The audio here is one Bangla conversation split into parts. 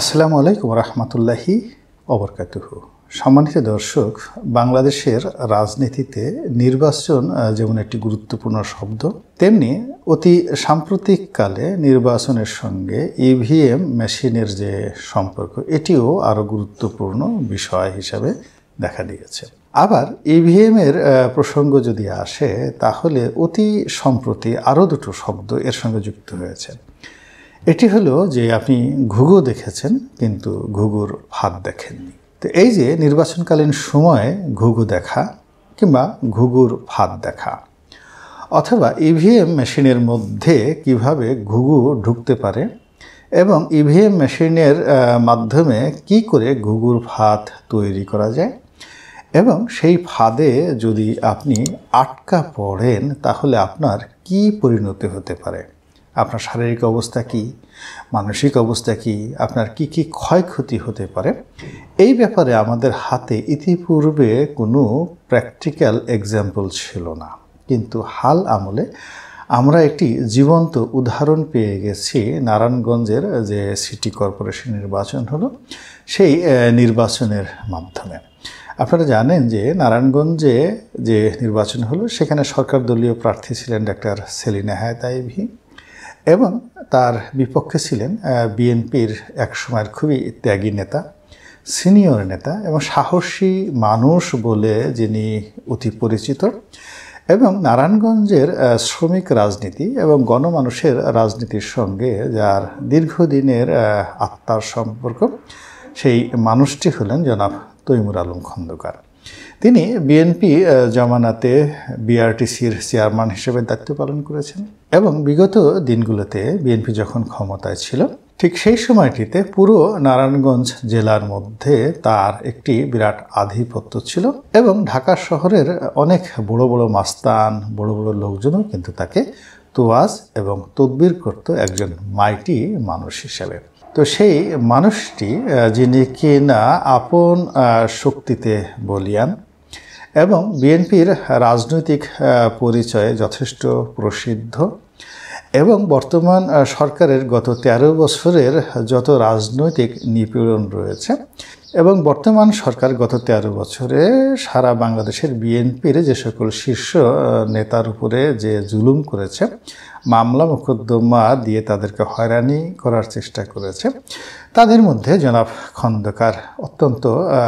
আসসালামু আলাইকুম রহমতুল্লাহি অবরকাতুহ সম্মানিত দর্শক, বাংলাদেশের রাজনীতিতে নির্বাচন যেমন একটি গুরুত্বপূর্ণ শব্দ, তেমনি অতি সাম্প্রতিককালে নির্বাচনের সঙ্গে ইভিএম মেশিনের যে সম্পর্ক, এটিও আরও গুরুত্বপূর্ণ বিষয় হিসাবে দেখা দিয়েছে। আবার ইভিএম এর প্রসঙ্গ যদি আসে, তাহলে অতি সম্প্রতি আরও দুটো শব্দ এর সঙ্গে যুক্ত হয়েছে। এটি হলো যে আপনি ঘুঘু দেখেছেন, কিন্তু ঘুঘুর ভাত দেখেননি। তো এই যে নির্বাচনকালীন সময়ে ঘুঘু দেখা কিংবা ঘুঘুর ভাত দেখা, অথবা ইভিএম মেশিনের মধ্যে কীভাবে ঘুঘু ঢুকতে পারে এবং ইভিএম মেশিনের মাধ্যমে কি করে ঘুঘুর ভাত তৈরি করা যায় এবং সেই ফাঁদে যদি আপনি আটকা পড়েন, তাহলে আপনার কি পরিণতি হতে পারে? আপনার শারীরিক অবস্থা কি? মানসিক অবস্থা কি? আপনার কি কি ক্ষয়ক্ষতি হতে পারে? এই ব্যাপারে আমাদের হাতে ইতিপূর্বে কোনো প্র্যাকটিক্যাল এক্সাম্পল ছিল না। কিন্তু হাল আমলে আমরা একটি জীবন্ত উদাহরণ পেয়ে গেছি নারায়ণগঞ্জের যে সিটি কর্পোরেশন নির্বাচন হলো, সেই নির্বাচনের মাধ্যমে। আপনারা জানেন যে নারায়ণগঞ্জে যে নির্বাচন হলো, সেখানে সরকার দলীয় প্রার্থী ছিলেন ডাক্তার সেলিনা হায়াত আইভি এবং তার বিপক্ষে ছিলেন বিএনপির এক সময়ের খুবই ত্যাগী নেতা, সিনিয়র নেতা এবং সাহসী মানুষ বলে যিনি অতি পরিচিত এবং নারায়ণগঞ্জের শ্রমিক রাজনীতি এবং গণমানুষের রাজনীতির সঙ্গে যার দীর্ঘদিনের আত্মার সম্পর্ক, সেই মানুষটি হলেন জনাব তৈমুর আলম খন্দকার। তিনি বিএনপি জমানাতে বিআরটিসির চেয়ারম্যান হিসেবে দায়িত্ব পালন করেছেন এবং বিগত দিনগুলোতে বিএনপি যখন ক্ষমতায় ছিল, ঠিক সেই সময়টিতে পুরো নারায়ণগঞ্জ জেলার মধ্যে তার একটি বিরাট আধিপত্য ছিল এবং ঢাকা শহরের অনেক বড় বড় মাস্তান, বড় বড় লোকজনও কিন্তু তাকে তোয়াজ এবং তদবির করত একজন মাইটি মানুষ হিসেবে। তো সেই মানুষটি যিনি কিনা আপন শক্তিতে বলিয়ান এবং বিএনপির রাজনৈতিক পরিচয়ে যথেষ্ট প্রসিদ্ধ এবং বর্তমান সরকারের গত তেরো বছরের যত রাজনৈতিক নিপীড়ন রয়েছে এবং বর্তমান সরকার গত তেরো বছরে সারা বাংলাদেশের বিএনপির যে সকল শীর্ষ নেতার উপরে যে জুলুম করেছে মামলা মোকদ্দমা দিয়ে তাদেরকে হয়রানি করার চেষ্টা করেছে। তাদের মধ্যে জনাব খন্দকার অত্যন্ত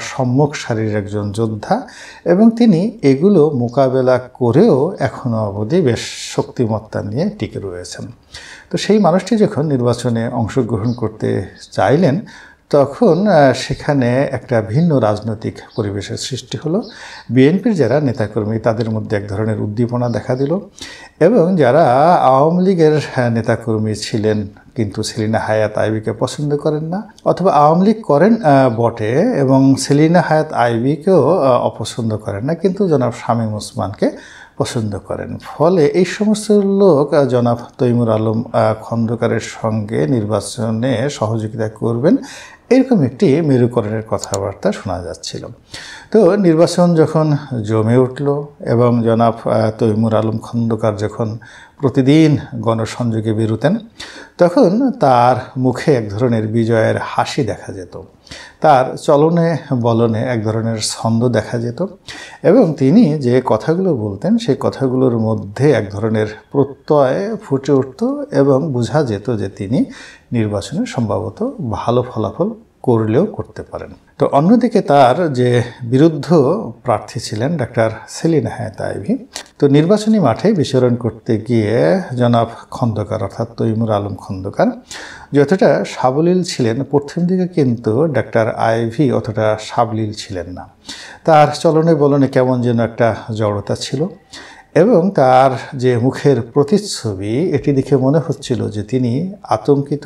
সম্মুখ সারির একজন যোদ্ধা এবং তিনি এগুলো মোকাবেলা করেও এখনও অবধি বেশ শক্তিমত্তা নিয়ে টিকে রয়েছেন। তো সেই মানুষটি যখন নির্বাচনে অংশগ্রহণ করতে চাইলেন তখন সেখানে একটা ভিন্ন রাজনৈতিক পরিবেশের সৃষ্টি হলো। বিএনপির যারা নেতাকর্মী, তাদের মধ্যে এক ধরনের উদ্দীপনা দেখা দিল এবং যারা আওয়ামী লীগের নেতাকর্মী ছিলেন কিন্তু সেলিনা হায়াত আইবিকে পছন্দ করেন না অথবা আওয়ামী লীগ করেন বটে এবং সেলিনা হায়াত আইবিকেও অপছন্দ করেন না কিন্তু জনাব শামীম ওসমানকে পছন্দ করেন। ফলে এই সমস্ত লোক জনাব তৈমুর আলম খন্দকারের সঙ্গে নির্বাচনে সহযোগিতা করবেন এরকম একটি মেরুকরণের কথাবার্তা শোনা যাচ্ছিল। তো নির্বাচন যখন জমে উঠল এবং জনাব তৈমুর আলম খন্দকার যখন প্রতিদিন গণসংযোগে বেরোতেন, তখন তার মুখে এক ধরনের বিজয়ের হাসি দেখা যেত। তার চলনে বলনে এক ধরনের ছন্দ দেখা যেত এবং তিনি যে কথাগুলো বলতেন সেই কথাগুলোর মধ্যে এক ধরনের প্রত্যয় ফুটে উঠত এবং বোঝা যেত যে তিনি নির্বাচনে সম্ভবত ভালো ফলাফল করলেও করতে পারেন। তো অন্যদিকে তার যে বিরুদ্ধ প্রার্থী ছিলেন ডাক্তার সেলিনা হায়াত আইভি তো নির্বাচনী মাঠে বিচরণ করতে গিয়ে জনাব খন্দকার অর্থাৎ তৈমুর আলম খন্দকার যতটা সাবলীল ছিলেন প্রথম দিকে কিন্তু ডাক্তার আইভি অতটা সাবলীল ছিলেন না। তার চলনে বলনে কেমন যেন একটা জড়তা ছিল এবং তার যে মুখের প্রতিচ্ছবি, এটি দেখে মনে হচ্ছিল যে তিনি আতঙ্কিত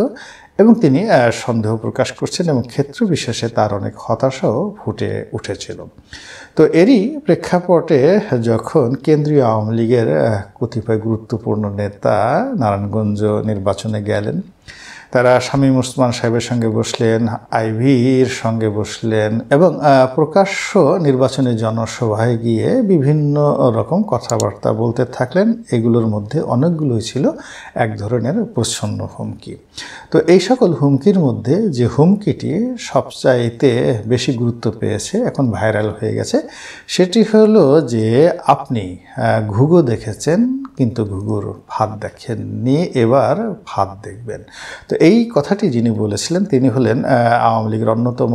এবং তিনি সন্দেহ প্রকাশ করছেন এবং ক্ষেত্র বিশেষে তার অনেক হতাশাও ফুটে উঠেছিল। তো এরই প্রেক্ষাপটে যখন কেন্দ্রীয় আওয়ামী লীগের কতিপয় গুরুত্বপূর্ণ নেতা নারায়ণগঞ্জ নির্বাচনে গেলেন তারা শামীম ওসমান সাহেবের সঙ্গে বসলেন, আইভির সঙ্গে বসলেন এবং প্রকাশ্য নির্বাচনী জনসভায় গিয়ে বিভিন্ন রকম কথাবার্তা বলতে থাকলেন। এগুলোর মধ্যে অনেকগুলোই ছিল এক ধরনের প্রচ্ছন্ন হুমকি। তো এই সকল হুমকির মধ্যে যে হুমকিটি সবচাইতে বেশি গুরুত্ব পেয়েছে, এখন ভাইরাল হয়ে গেছে, সেটি হলো যে আপনি ঘুঘু দেখেছেন, কিন্তু ঘুঘুর ফাঁদ দেখেননি, এবার ফাঁদ দেখবেন। তো এই কথাটি যিনি বলেছিলেন, তিনি হলেন আওয়ামী লীগের অন্যতম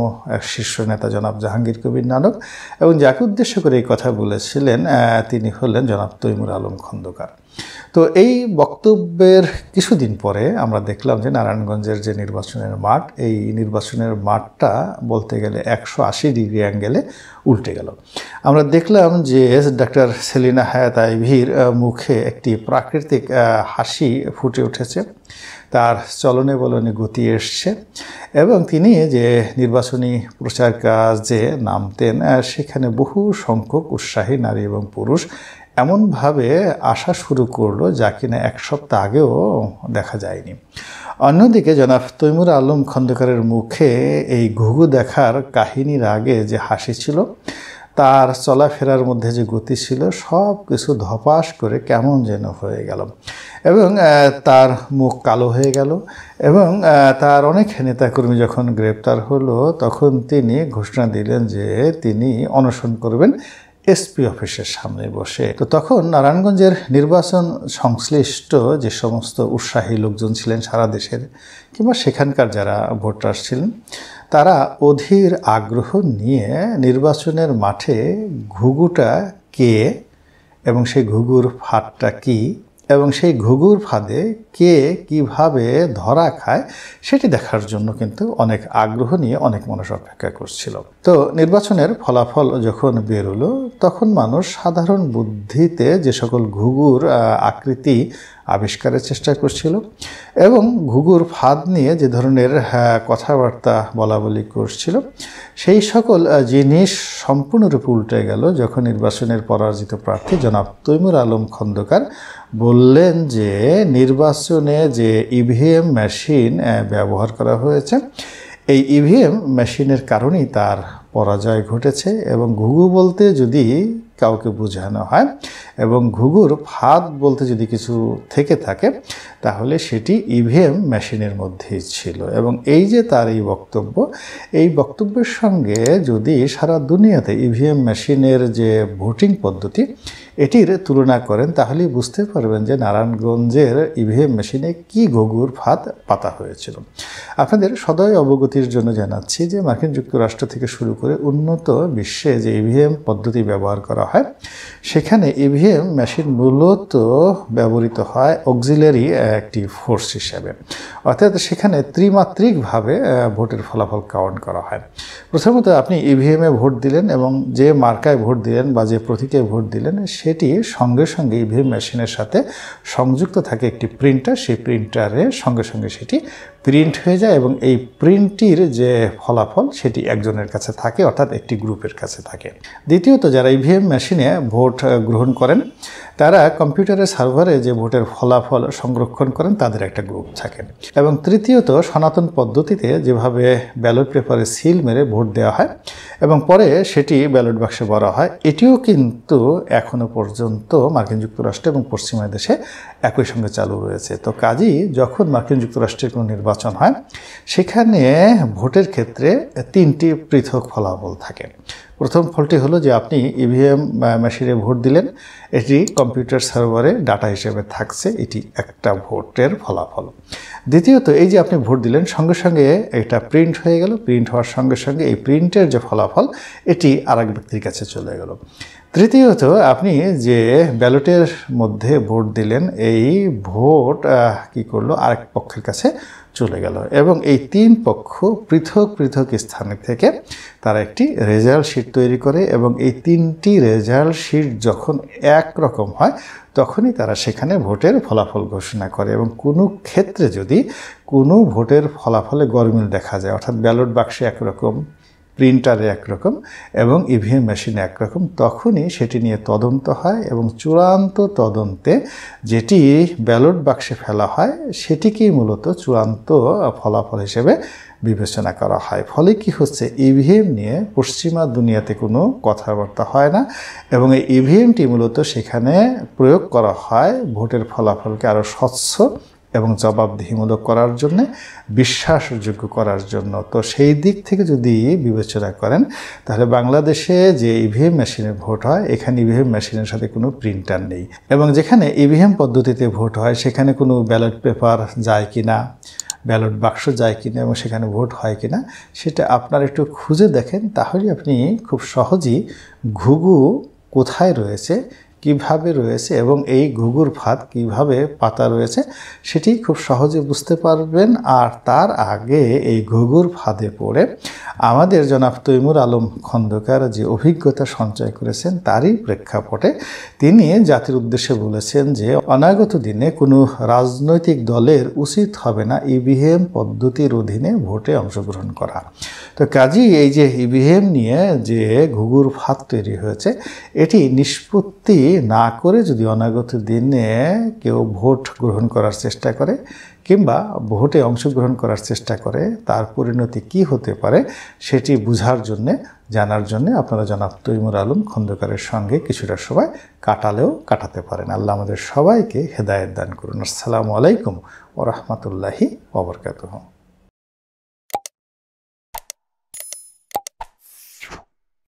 শীর্ষ নেতা জনাব জাহাঙ্গীর কবির নানক এবং যাকে উদ্দেশ্য করে এই কথা বলেছিলেন তিনি হলেন জনাব তৈমুর আলম খন্দকার। তো এই বক্তব্যের কিছুদিন পরে আমরা দেখলাম যে নারায়ণগঞ্জের যে নির্বাচনের মাঠ, এই নির্বাচনের মাঠটা বলতে গেলে একশো আশি ডিগ্রি অ্যাঙ্গেলে উল্টে গেল। আমরা দেখলাম যে ডাক্তার সেলিনা হায়াত আইভির মুখে একটি প্রাকৃতিক হাসি ফুটে উঠেছে। তার চলনে বলনে গতি এসছে এবং তিনি যে নির্বাচনী প্রচার কাজে নামতেন সেখানে বহু সংখ্যক উৎসাহী নারী এবং পুরুষ এমনভাবে আসা শুরু করল যা কিনা এক সপ্তাহ আগেও দেখা যায়নি। অন্যদিকে জনাব তৈমুর আলম খন্দকারের মুখে এই ঘুঘু দেখার কাহিনীর আগে যে হাসি ছিল, তার চলাফেরার মধ্যে যে গতি ছিল, সব কিছু ধপাস করে কেমন যেন হয়ে গেল। এবং তার মুখ কালো হয়ে গেল এবং তার অনেক নেতাকর্মী যখন গ্রেপ্তার হলো, তখন তিনি ঘোষণা দিলেন যে তিনি অনশন করবেন এসপি অফিসের সামনে বসে। তো তখন নারায়ণগঞ্জের নির্বাচন সংশ্লিষ্ট যে সমস্ত উৎসাহী লোকজন ছিলেন সারা দেশের, কিংবা সেখানকার যারা ভোটার ছিলেন, তারা অধীর আগ্রহ নিয়ে নির্বাচনের মাঠে ঘুঘুটা কে এবং সেই ঘুঘুর ফাটটা কী এবং সেই ঘুঘুর ফাঁদে কে কীভাবে ধরা খায় সেটি দেখার জন্য কিন্তু অনেক আগ্রহ নিয়ে অনেক মানুষ অপেক্ষা করছিল। তো নির্বাচনের ফলাফল যখন বেরোলো, তখন মানুষ সাধারণ বুদ্ধিতে যে সকল ঘুঘুর আকৃতি আবিষ্কারের চেষ্টা করছিল এবং ঘুঘুর ফাঁদ নিয়ে যে ধরনের কথাবার্তা বলা বলি করছিল, সেই সকল জিনিস সম্পূর্ণরূপে উল্টে গেল যখন নির্বাচনের পরাজিত প্রার্থী জনাব তৈমুর আলম খন্দকার বললেন যে নির্বাচনে যে ইভিএম মেশিন ব্যবহার করা হয়েছে, এই ইভিএম মেশিনের কারণেই তার পরাজয় ঘটেছে এবং ঘুঘু বলতে যদি কাউকে বোঝানো হয় এবং ঘুঘুর ফাঁদ বলতে যদি কিছু থেকে থাকে, তাহলে সেটি ইভিএম মেশিনের মধ্যেই ছিল। এবং এই যে তার এই বক্তব্য, এই বক্তব্যের সঙ্গে যদি সারা দুনিয়াতে ইভিএম মেশিনের যে ভোটিং পদ্ধতি, এটির তুলনা করেন, তাহলেই বুঝতে পারবেন যে নারায়ণগঞ্জের ইভিএম মেশিনে কি গগুর ফাঁদ পাতা হয়েছিল। আপনাদের সদয় অবগতির জন্য জানাচ্ছি যে মার্কিন যুক্তরাষ্ট্র থেকে শুরু করে উন্নত বিশ্বে যে ইভিএম পদ্ধতি ব্যবহার করা হয়, সেখানে ইভিএম মেশিন মূলত ব্যবহৃত হয় অক্সিলারি একটি ফোর্স হিসাবে। অর্থাৎ সেখানে ত্রিমাত্রিকভাবে ভোটের ফলাফল কাউন্ট করা হয়। প্রথমত আপনি ইভিএমে ভোট দিলেন এবং যে মার্কায় ভোট দিলেন বা যে প্রতীকে ভোট দিলেন, সেটি সঙ্গে সঙ্গে ইভিএম মেশিনের সাথে সংযুক্ত থাকে একটি প্রিন্টার। সেই প্রিন্টারে সঙ্গে সঙ্গে সেটি প্রিন্ট হয়ে যায় এবং এই প্রিন্টটির যে ফলাফল সেটি একজনের কাছে থাকে, অর্থাৎ একটি গ্রুপের কাছে থাকে। দ্বিতীয়ত, যারা ইভিএম মেশিনে ভোট গ্রহণ করেন, তারা কম্পিউটারের সার্ভারে যে ভোটের ফলাফল সংরক্ষণ করেন, তাদের একটা গ্রুপ থাকে। এবং তৃতীয়ত, সনাতন পদ্ধতিতে যেভাবে ব্যালট পেপারে সিল মেরে ভোট দেওয়া হয় এবং পরে সেটি ব্যালট বাক্সে ভরা হয়, এটিও কিন্তু এখনও পর্যন্ত মার্কিন যুক্তরাষ্ট্র এবং পশ্চিমা দেশে একই সঙ্গে চালু রয়েছে। তো কাজী, যখন মার্কিন যুক্তরাষ্ট্রের কোনো নির্বাচন হয়, সেখানে ভোটের ক্ষেত্রে তিনটি পৃথক ফলাফল থাকে। প্রথম ফলটি হলো যে আপনি ইভিএম মেশিনে ভোট দিলেন, এটি কম্পিউটার সার্ভারে ডাটা হিসেবে থাকছে, এটি একটা ভোটের ফলাফল। দ্বিতীয়ত, এই যে আপনি ভোট দিলেন, সঙ্গে সঙ্গে এটা প্রিন্ট হয়ে গেল, প্রিন্ট হওয়ার সঙ্গে সঙ্গে এই প্রিন্টের যে ফলাফল, এটি আরেক ব্যক্তির কাছে চলে গেল। তৃতীয়ত, আপনি যে ব্যালটের মধ্যে ভোট দিলেন, এই ভোট কি করল? আরেক পক্ষের কাছে চলে গেল। এবং এই তিন পক্ষ পৃথক পৃথক স্থানে থেকে তারা একটি রেজাল্ট শিট তৈরি করে এবং এই তিনটি রেজাল্ট শিট যখন এক রকম হয়, তখনই তারা সেখানে ভোটের ফলাফল ঘোষণা করে। এবং কোনো ক্ষেত্রে যদি কোনো ভোটের ফলাফলে গরমিল দেখা যায়, অর্থাৎ ব্যালট বাক্সে একরকম প্রিন্টারে একরকম এবং ইভিএম মেশিনে একরকম, তখনই সেটি নিয়ে তদন্ত হয় এবং চূড়ান্ত তদন্তে যেটি ব্যালট বাক্সে ফেলা হয়, সেটিকেই মূলত চূড়ান্ত ফলাফল হিসেবে বিবেচনা করা হয়। ফলে কি হচ্ছে, ইভিএম নিয়ে পশ্চিমা দুনিয়াতে কোনো কথাবার্তা হয় না এবং এই ইভিএমটি মূলত সেখানে প্রয়োগ করা হয়, ভোটের ফলাফলকে আরও স্বচ্ছ এবং জবাবদিহিমূলক করার জন্যে, বিশ্বাসযোগ্য করার জন্য। তো সেই দিক থেকে যদি বিবেচনা করেন, তাহলে বাংলাদেশে যে ইভিএম মেশিনে ভোট হয়, এখানে ইভিএম মেশিনের সাথে কোনো প্রিন্টার নেই। এবং যেখানে ইভিএম পদ্ধতিতে ভোট হয়, সেখানে কোনো ব্যালট পেপার যায় কি না ব্যালট বাক্স যায় কিনা এবং সেখানে ভোট হয় কিনা, সেটা আপনার একটু খুঁজে দেখেন তাহলে আপনি খুব সহজেই ঘুঘু কোথায় রয়েছে কীভাবে রয়েছে এবং এই ঘুঘুর ফাঁদ কীভাবে পাতা রয়েছে সেটি খুব সহজে বুঝতে পারবেন। আর তার আগে এই ঘুঘুর ফাঁদে পড়ে আমাদের জনাব তৈমুর আলম খন্দকার যে অভিজ্ঞতা সঞ্চয় করেছেন তারই প্রেক্ষাপটে তিনি জাতির উদ্দেশ্যে বলেছেন যে, অনাগত দিনে কোনো রাজনৈতিক দলের উচিত হবে না ইভিএম পদ্ধতির অধীনে ভোটে অংশগ্রহণ করা। তো কাজেই এই যে ইভিএম নিয়ে যে ঘুঘুর ফাঁদ তৈরি হয়েছে, এটি নিষ্পত্তি না করে যদি অনাগত দিনে কেউ ভোট গ্রহণ করার চেষ্টা করে কিংবা ভোটে অংশগ্রহণ করার চেষ্টা করে, তার পরিণতি কি হতে পারে সেটি বুঝার জন্যে, জানার জন্যে আপনারা জনাব তৈমুর আলম খন্দকারের সঙ্গে কিছুটা সময় কাটালেও কাটাতে পারেন। আল্লাহ আমাদের সবাইকে হেদায়ত দান করুন। আসসালামু আলাইকুম ওরহমতুল্লাহি ওবরকাতুহ